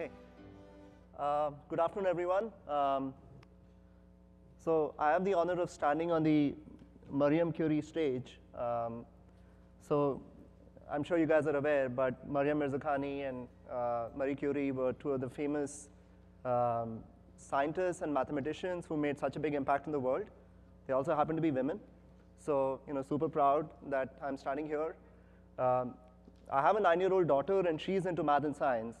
Okay. Uh, good afternoon, everyone. Um, so I have the honor of standing on the Mariam Curie stage. Um, so I'm sure you guys are aware, but Maryam Mirzakhani and uh, Marie Curie were two of the famous um, scientists and mathematicians who made such a big impact in the world. They also happen to be women. So, you know, super proud that I'm standing here. Um, I have a nine-year-old daughter, and she's into math and science.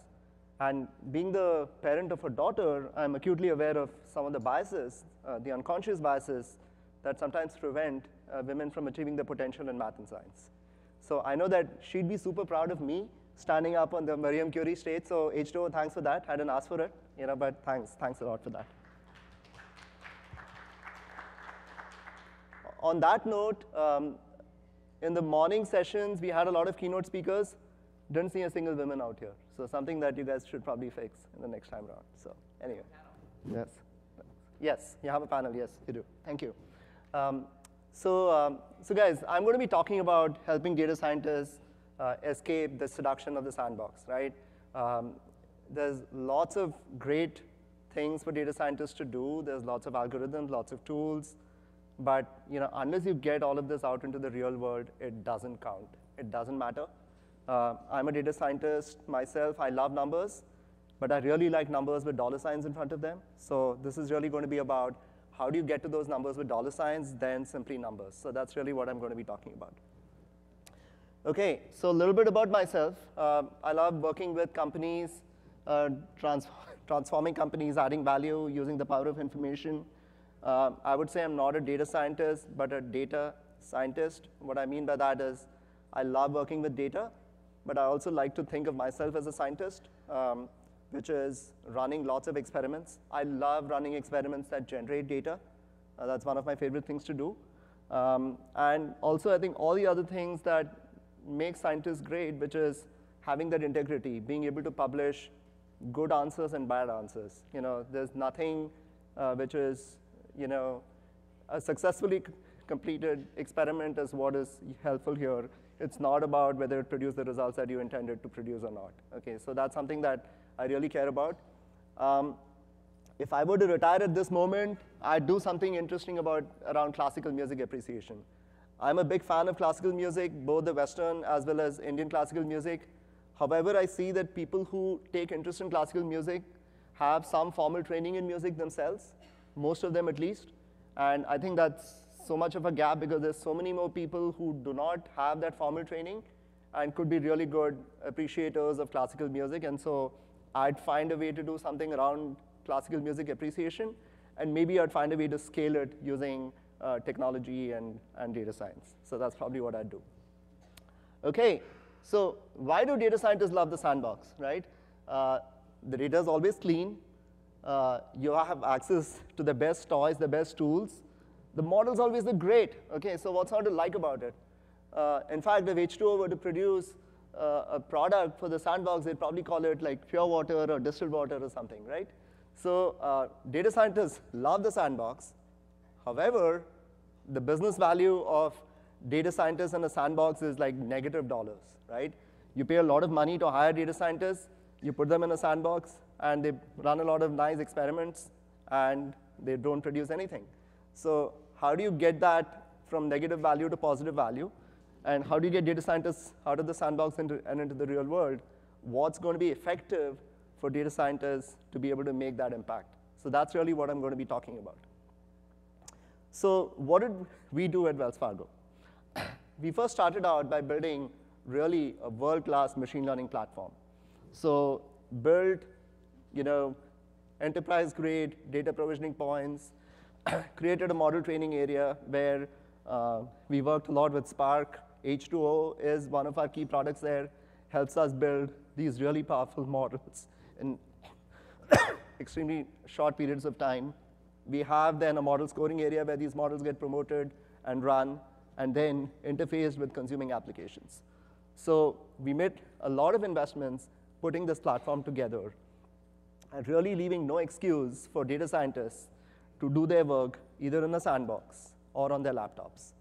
And being the parent of a daughter, I'm acutely aware of some of the biases, uh, the unconscious biases that sometimes prevent uh, women from achieving their potential in math and science. So I know that she'd be super proud of me standing up on the Mariam Curie stage. So H2O, thanks for that. I didn't ask for it, you know, but thanks, thanks a lot for that. on that note, um, in the morning sessions, we had a lot of keynote speakers. Didn't see a single woman out here. So something that you guys should probably fix in the next time around. So anyway, yes. Yes, you have a panel. Yes, you do. Thank you. Um, so, um, so guys, I'm going to be talking about helping data scientists uh, escape the seduction of the sandbox, right? Um, there's lots of great things for data scientists to do. There's lots of algorithms, lots of tools. But you know, unless you get all of this out into the real world, it doesn't count. It doesn't matter. Uh, I'm a data scientist myself. I love numbers, but I really like numbers with dollar signs in front of them. So this is really going to be about how do you get to those numbers with dollar signs, then simply numbers. So that's really what I'm going to be talking about. Okay, so a little bit about myself. Uh, I love working with companies, uh, trans transforming companies, adding value, using the power of information. Uh, I would say I'm not a data scientist, but a data scientist. What I mean by that is I love working with data, but I also like to think of myself as a scientist, um, which is running lots of experiments. I love running experiments that generate data. Uh, that's one of my favorite things to do. Um, and also, I think all the other things that make scientists great, which is having that integrity, being able to publish good answers and bad answers. You know, there's nothing uh, which is you know, a successfully completed experiment is what is helpful here. It's not about whether it produced the results that you intended to produce or not. Okay, so that's something that I really care about. Um, if I were to retire at this moment, I'd do something interesting about around classical music appreciation. I'm a big fan of classical music, both the Western as well as Indian classical music. However, I see that people who take interest in classical music have some formal training in music themselves most of them at least. And I think that's so much of a gap because there's so many more people who do not have that formal training and could be really good appreciators of classical music. And so I'd find a way to do something around classical music appreciation, and maybe I'd find a way to scale it using uh, technology and, and data science. So that's probably what I'd do. Okay, so why do data scientists love the sandbox, right? Uh, the data is always clean, uh, you have access to the best toys, the best tools. The models always look great. Okay, so what's not to like about it? Uh, in fact, if H2O were to produce uh, a product for the sandbox, they'd probably call it like pure water or distilled water or something, right? So uh, data scientists love the sandbox. However, the business value of data scientists in a sandbox is like negative dollars, right? You pay a lot of money to hire data scientists, you put them in a sandbox, and they run a lot of nice experiments, and they don't produce anything. So how do you get that from negative value to positive value? And how do you get data scientists out of the sandbox into, and into the real world? What's going to be effective for data scientists to be able to make that impact? So that's really what I'm going to be talking about. So what did we do at Wells Fargo? we first started out by building really a world-class machine learning platform. So built you know, enterprise-grade data provisioning points, created a model training area where uh, we worked a lot with Spark. H2O is one of our key products there, helps us build these really powerful models in extremely short periods of time. We have then a model scoring area where these models get promoted and run, and then interfaced with consuming applications. So we made a lot of investments putting this platform together and really leaving no excuse for data scientists to do their work either in a sandbox or on their laptops.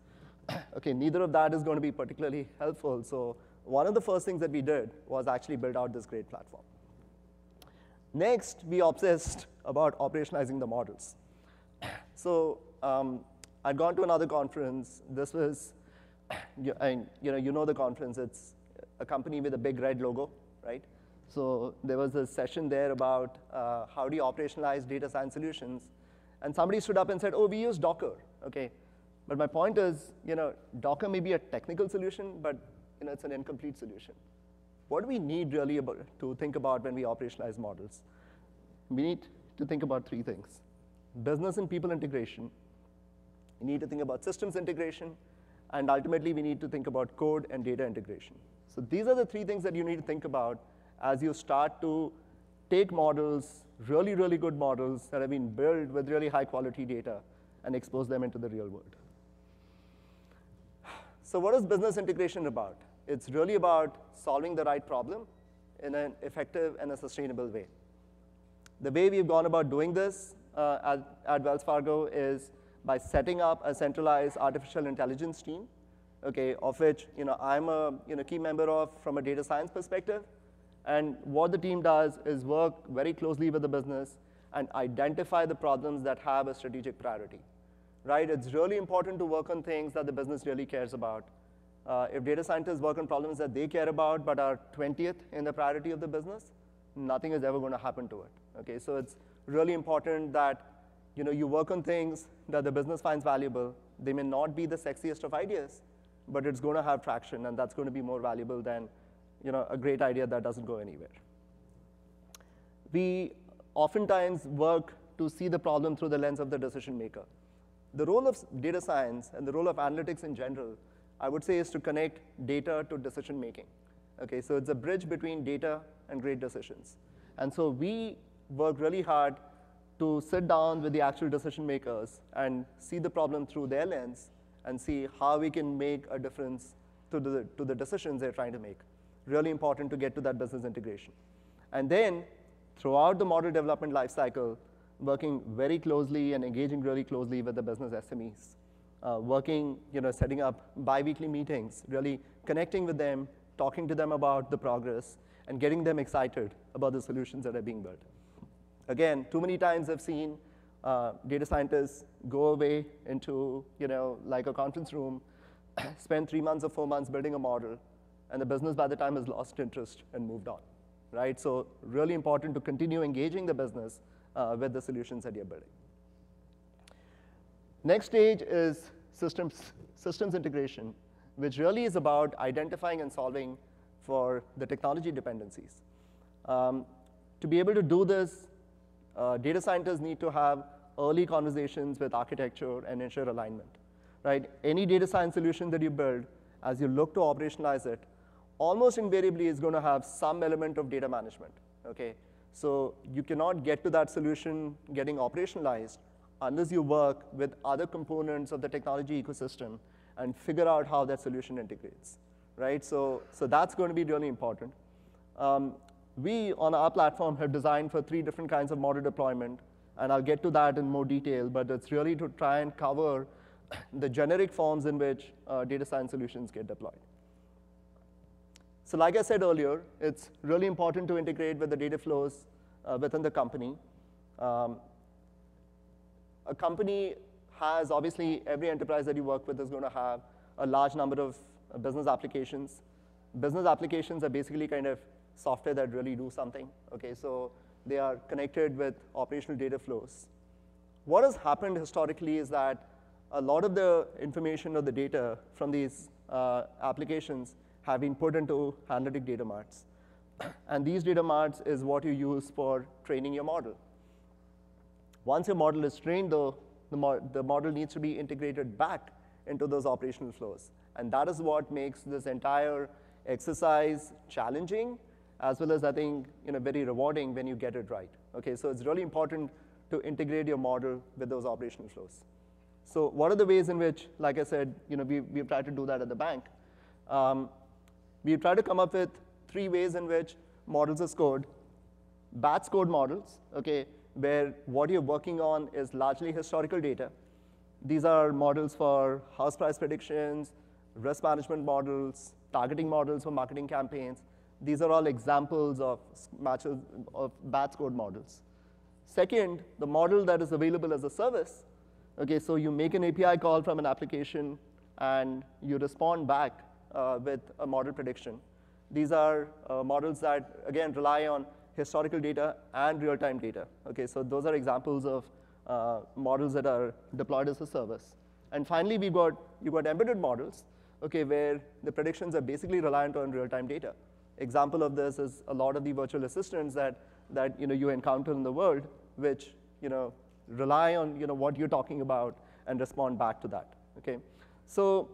okay, neither of that is going to be particularly helpful. So one of the first things that we did was actually build out this great platform. Next, we obsessed about operationalizing the models. So um, I'd gone to another conference. This was, you, and, you know, you know the conference. It's a company with a big red logo, right? So there was a session there about uh, how do you operationalize data science solutions. And somebody stood up and said, oh, we use Docker, okay? But my point is, you know, Docker may be a technical solution, but you know, it's an incomplete solution. What do we need really about, to think about when we operationalize models? We need to think about three things. Business and people integration. We need to think about systems integration. And ultimately, we need to think about code and data integration. So these are the three things that you need to think about as you start to take models, really, really good models that have been built with really high quality data and expose them into the real world. So what is business integration about? It's really about solving the right problem in an effective and a sustainable way. The way we've gone about doing this uh, at, at Wells Fargo is by setting up a centralized artificial intelligence team, okay, of which you know, I'm a you know, key member of from a data science perspective. And what the team does is work very closely with the business and identify the problems that have a strategic priority. Right? It's really important to work on things that the business really cares about. Uh, if data scientists work on problems that they care about but are 20th in the priority of the business, nothing is ever going to happen to it. Okay, so it's really important that you know you work on things that the business finds valuable. They may not be the sexiest of ideas, but it's going to have traction, and that's going to be more valuable than you know, a great idea that doesn't go anywhere. We oftentimes work to see the problem through the lens of the decision maker. The role of data science and the role of analytics in general, I would say, is to connect data to decision making. Okay, so it's a bridge between data and great decisions. And so we work really hard to sit down with the actual decision makers and see the problem through their lens and see how we can make a difference to the, to the decisions they're trying to make really important to get to that business integration. And then, throughout the model development lifecycle, working very closely and engaging really closely with the business SMEs. Uh, working, you know, setting up bi-weekly meetings, really connecting with them, talking to them about the progress, and getting them excited about the solutions that are being built. Again, too many times I've seen uh, data scientists go away into, you know, like a conference room, spend three months or four months building a model, and the business by the time has lost interest and moved on, right? So really important to continue engaging the business uh, with the solutions that you're building. Next stage is systems, systems integration, which really is about identifying and solving for the technology dependencies. Um, to be able to do this, uh, data scientists need to have early conversations with architecture and ensure alignment, right? Any data science solution that you build, as you look to operationalize it, almost invariably is going to have some element of data management, okay? So you cannot get to that solution getting operationalized unless you work with other components of the technology ecosystem and figure out how that solution integrates, right? So, so that's going to be really important. Um, we, on our platform, have designed for three different kinds of model deployment, and I'll get to that in more detail, but it's really to try and cover the generic forms in which uh, data science solutions get deployed. So like I said earlier, it's really important to integrate with the data flows uh, within the company. Um, a company has, obviously, every enterprise that you work with is going to have a large number of uh, business applications. Business applications are basically kind of software that really do something. Okay, so they are connected with operational data flows. What has happened historically is that a lot of the information or the data from these uh, applications have been put into analytic data marts. and these data marts is what you use for training your model. Once your model is trained, though, the, mo the model needs to be integrated back into those operational flows. And that is what makes this entire exercise challenging, as well as, I think, you know, very rewarding when you get it right. Okay, so it's really important to integrate your model with those operational flows. So what are the ways in which, like I said, you know, we, we've tried to do that at the bank? Um, we try to come up with three ways in which models are scored. Batch scored models, okay, where what you're working on is largely historical data. These are models for house price predictions, risk management models, targeting models for marketing campaigns. these are all examples of matches of batch code models. Second, the model that is available as a service. Okay, so you make an API call from an application and you respond back with a model prediction. These are uh, models that, again, rely on historical data and real-time data. Okay, so those are examples of uh, models that are deployed as a service. And finally, we've got, you've got embedded models, okay, where the predictions are basically reliant on real-time data. Example of this is a lot of the virtual assistants that, that you, know, you encounter in the world, which you know, rely on you know, what you're talking about and respond back to that. Okay? So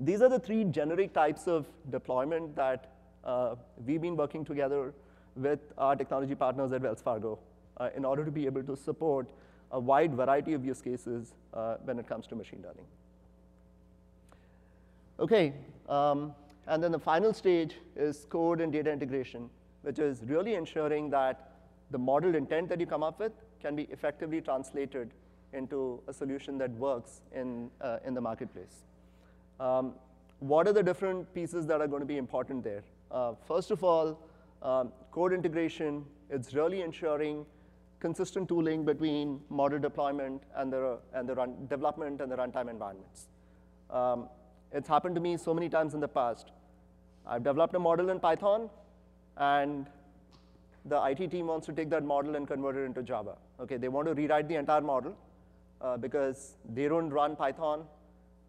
these are the three generic types of deployment that uh, we've been working together with our technology partners at Wells Fargo uh, in order to be able to support a wide variety of use cases uh, when it comes to machine learning. Okay, um, and then the final stage is code and data integration, which is really ensuring that the model intent that you come up with can be effectively translated into a solution that works in, uh, in the marketplace. Um, what are the different pieces that are going to be important there? Uh, first of all, um, code integration, it's really ensuring consistent tooling between model deployment and the, and the run, development and the runtime environments. Um, it's happened to me so many times in the past. I've developed a model in Python, and the IT team wants to take that model and convert it into Java. Okay, they want to rewrite the entire model uh, because they don't run Python,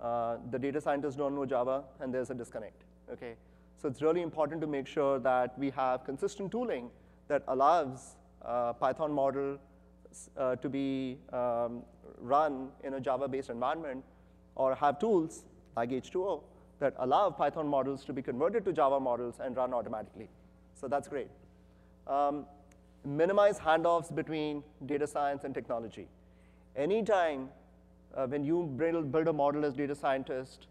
uh, the data scientists don't know Java, and there's a disconnect. Okay, so it's really important to make sure that we have consistent tooling that allows uh, Python model uh, to be um, run in a Java-based environment, or have tools like H2O that allow Python models to be converted to Java models and run automatically. So that's great. Um, minimize handoffs between data science and technology. Anytime uh, when you build, a model as data scientist,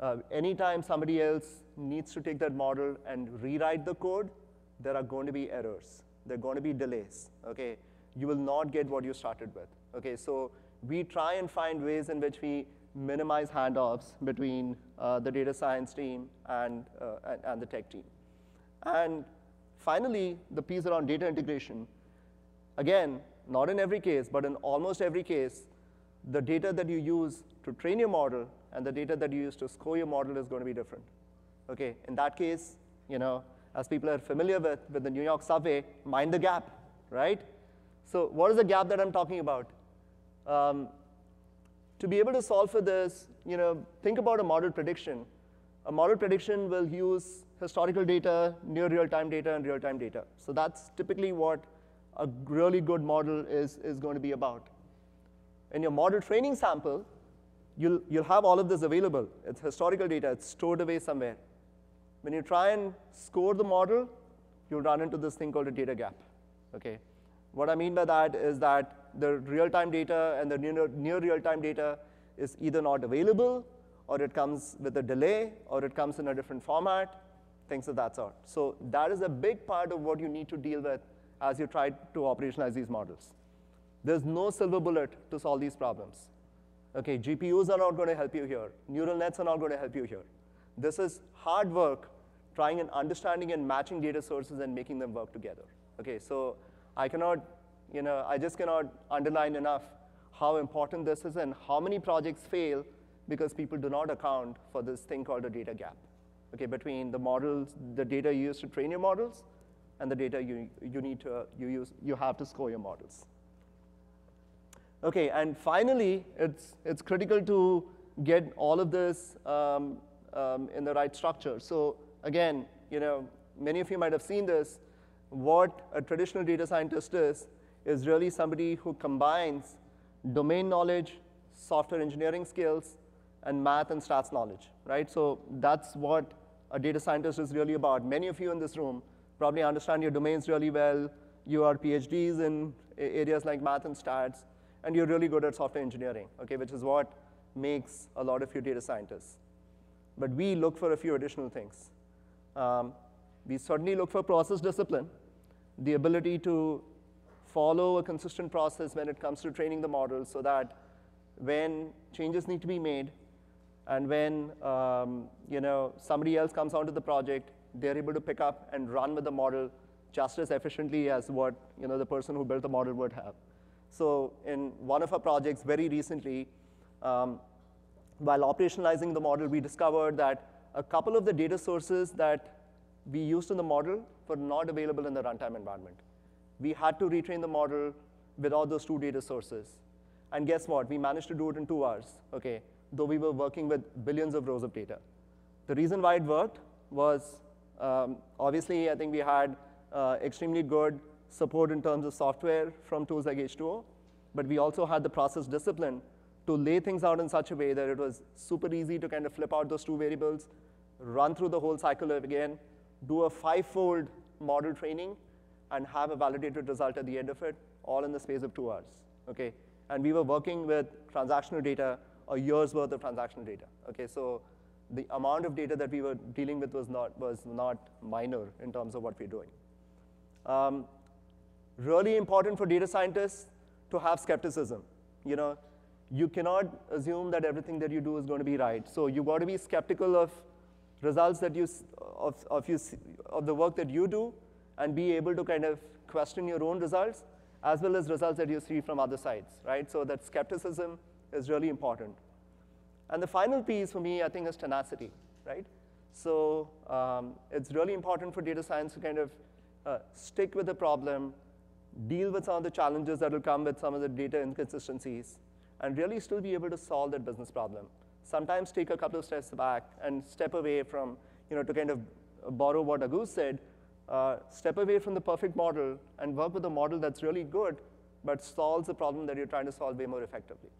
uh, anytime somebody else needs to take that model and rewrite the code, there are going to be errors. There are going to be delays, okay? You will not get what you started with, okay? So we try and find ways in which we minimize handoffs between uh, the data science team and, uh, and, and, the tech team. And finally, the piece around data integration. Again, not in every case, but in almost every case, the data that you use to train your model and the data that you use to score your model is going to be different. Okay, in that case, you know, as people are familiar with, with the New York subway, mind the gap, right? So what is the gap that I'm talking about? Um, to be able to solve for this, you know, think about a model prediction. A model prediction will use historical data, near real-time data, and real-time data. So that's typically what a really good model is, is going to be about. In your model training sample, you'll, you'll have all of this available. It's historical data. It's stored away somewhere. When you try and score the model, you'll run into this thing called a data gap. Okay. What I mean by that is that the real-time data and the near, near real-time data is either not available, or it comes with a delay, or it comes in a different format, things of that sort. So that is a big part of what you need to deal with as you try to operationalize these models. There's no silver bullet to solve these problems. Okay, GPUs are not going to help you here. Neural nets are not going to help you here. This is hard work trying and understanding and matching data sources and making them work together. Okay, so I cannot, you know, I just cannot underline enough how important this is and how many projects fail because people do not account for this thing called a data gap. Okay, between the models, the data you use to train your models, and the data you, you need to, you use, you have to score your models. Okay, and finally, it's, it's critical to get all of this um, um, in the right structure. So again, you know, many of you might have seen this. What a traditional data scientist is, is really somebody who combines domain knowledge, software engineering skills, and math and stats knowledge, right? So that's what a data scientist is really about. Many of you in this room probably understand your domains really well. You are PhDs in areas like math and stats, and you're really good at software engineering, okay, which is what makes a lot of you data scientists. But we look for a few additional things. Um, we certainly look for process discipline, the ability to follow a consistent process when it comes to training the model so that when changes need to be made and when um, you know, somebody else comes onto the project, they're able to pick up and run with the model just as efficiently as what you know, the person who built the model would have. So in one of our projects very recently, um, while operationalizing the model, we discovered that a couple of the data sources that we used in the model were not available in the runtime environment. We had to retrain the model without those two data sources. And guess what? We managed to do it in two hours, okay, though we were working with billions of rows of data. The reason why it worked was um, obviously, I think we had uh, extremely good support in terms of software from tools like H2O, but we also had the process discipline to lay things out in such a way that it was super easy to kind of flip out those two variables, run through the whole cycle again, do a five-fold model training, and have a validated result at the end of it, all in the space of two hours, okay? And we were working with transactional data, a year's worth of transactional data, okay? So the amount of data that we were dealing with was not, was not minor in terms of what we're doing. Um, really important for data scientists to have skepticism. You know, you cannot assume that everything that you do is going to be right. So you got to be skeptical of results that you, of, of, you, of the work that you do and be able to kind of question your own results as well as results that you see from other sides, right? So that skepticism is really important. And the final piece for me, I think, is tenacity, right? So um, it's really important for data science to kind of uh, stick with the problem, deal with some of the challenges that will come with some of the data inconsistencies, and really still be able to solve that business problem. Sometimes take a couple of steps back and step away from, you know, to kind of borrow what Agu said, uh, step away from the perfect model and work with a model that's really good, but solves the problem that you're trying to solve way more effectively.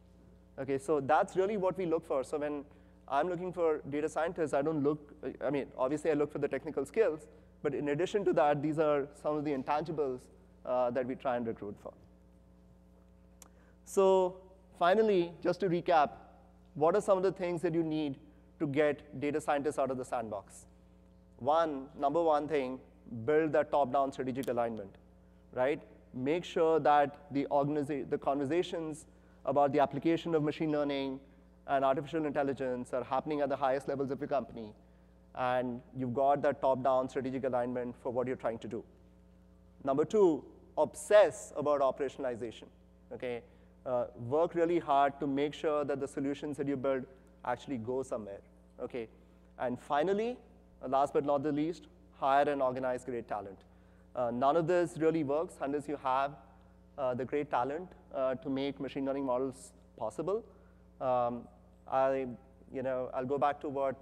Okay, so that's really what we look for. So when I'm looking for data scientists, I don't look, I mean, obviously I look for the technical skills, but in addition to that, these are some of the intangibles uh, that we try and recruit for. So finally, just to recap, what are some of the things that you need to get data scientists out of the sandbox? One, number one thing, build that top-down strategic alignment, right? Make sure that the, the conversations about the application of machine learning and artificial intelligence are happening at the highest levels of your company, and you've got that top-down strategic alignment for what you're trying to do. Number two, obsess about operationalization, okay? Uh, work really hard to make sure that the solutions that you build actually go somewhere, okay? And finally, last but not the least, hire and organize great talent. Uh, none of this really works unless you have uh, the great talent uh, to make machine learning models possible. Um, I, you know, I'll go back to what,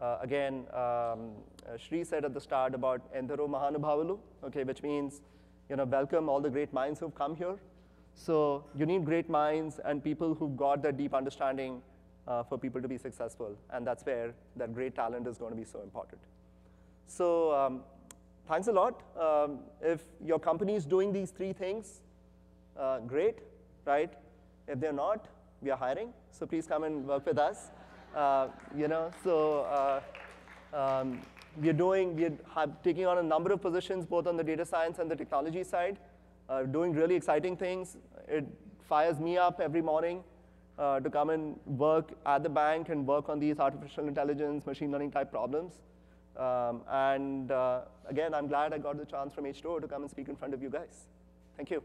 uh, again, um, Sri said at the start about Endaro Mahanubhavulu, okay, which means, you know, welcome all the great minds who've come here. So you need great minds and people who've got that deep understanding uh, for people to be successful, and that's where that great talent is going to be so important. So um, thanks a lot. Um, if your company is doing these three things, uh, great, right? If they're not, we are hiring, so please come and work with us. Uh, you know, so uh, um, we are doing, we are taking on a number of positions, both on the data science and the technology side, uh, doing really exciting things. It fires me up every morning uh, to come and work at the bank and work on these artificial intelligence, machine learning type problems. Um, and uh, again, I'm glad I got the chance from H2O to come and speak in front of you guys. Thank you.